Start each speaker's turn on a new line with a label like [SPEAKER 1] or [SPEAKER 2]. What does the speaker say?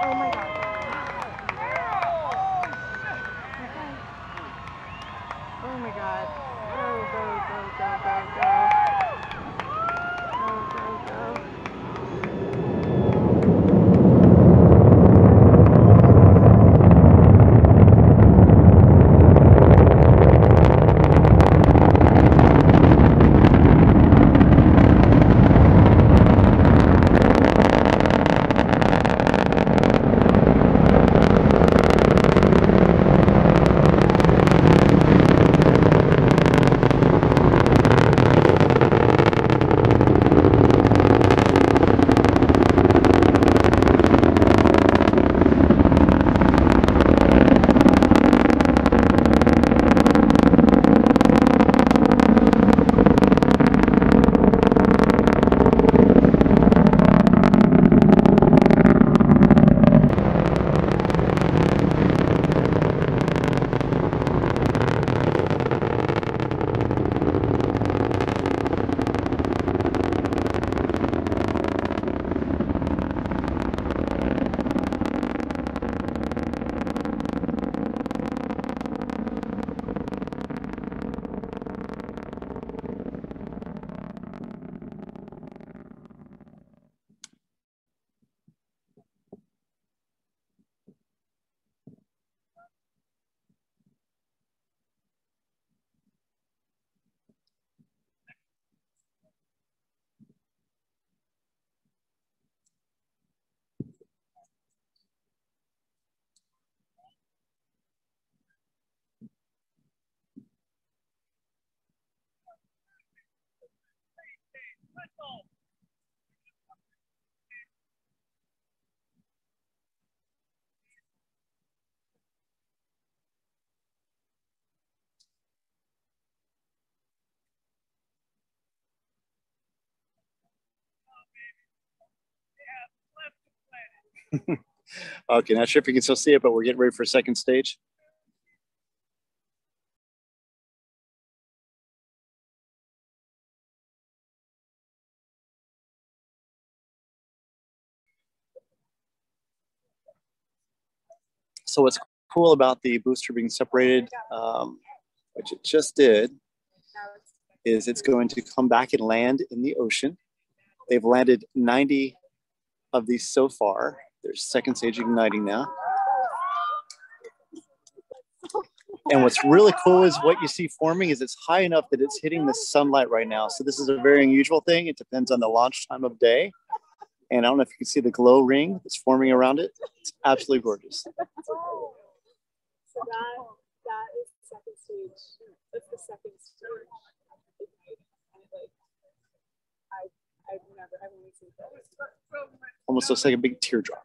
[SPEAKER 1] Oh my god.
[SPEAKER 2] Okay, not sure if you can still see it, but we're getting ready for a second stage. So what's cool about the booster being separated, um, which it just did, is it's going to come back and land in the ocean. They've landed 90 of these so far. There's second stage igniting now. And what's really cool is what you see forming is it's high enough that it's hitting the sunlight right now. So this is a very unusual thing. It depends on the launch time of day. And I don't know if you can see the glow ring that's forming around it. It's absolutely gorgeous.
[SPEAKER 3] So that that is second stage. That's the second stage.
[SPEAKER 2] Almost looks like a big teardrop.